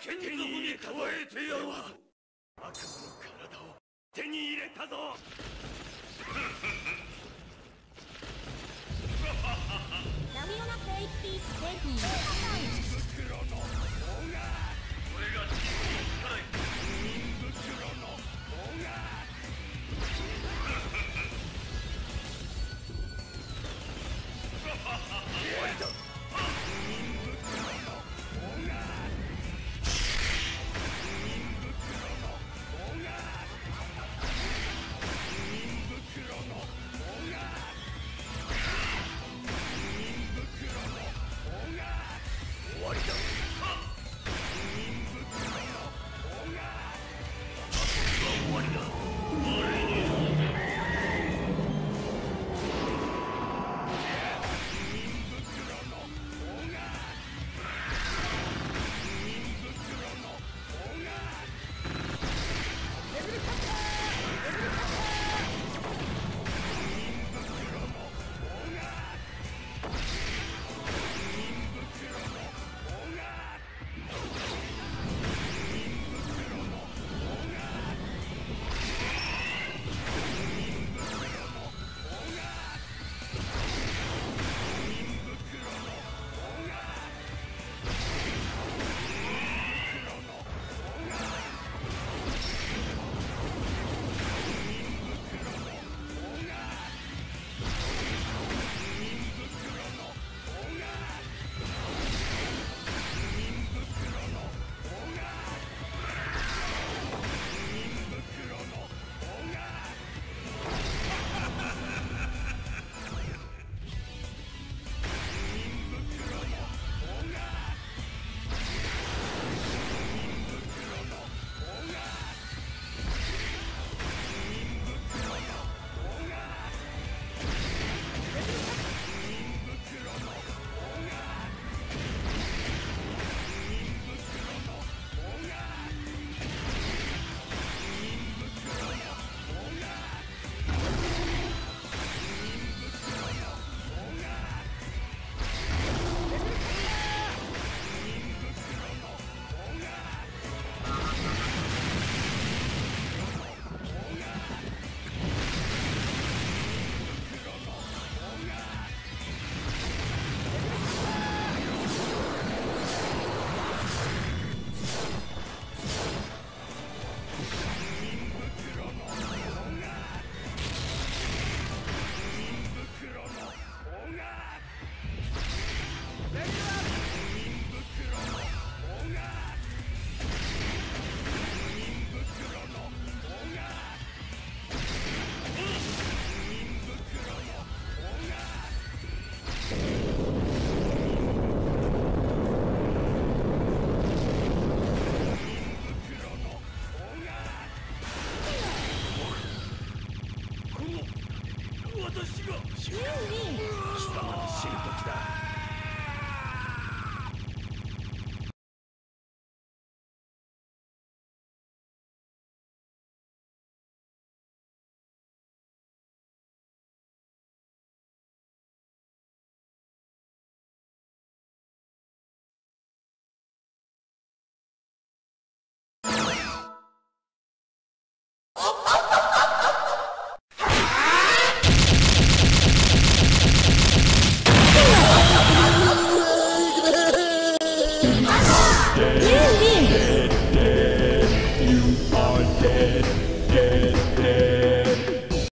剣に加えてやろう悪魔の体を手に入れたぞ。Take it out!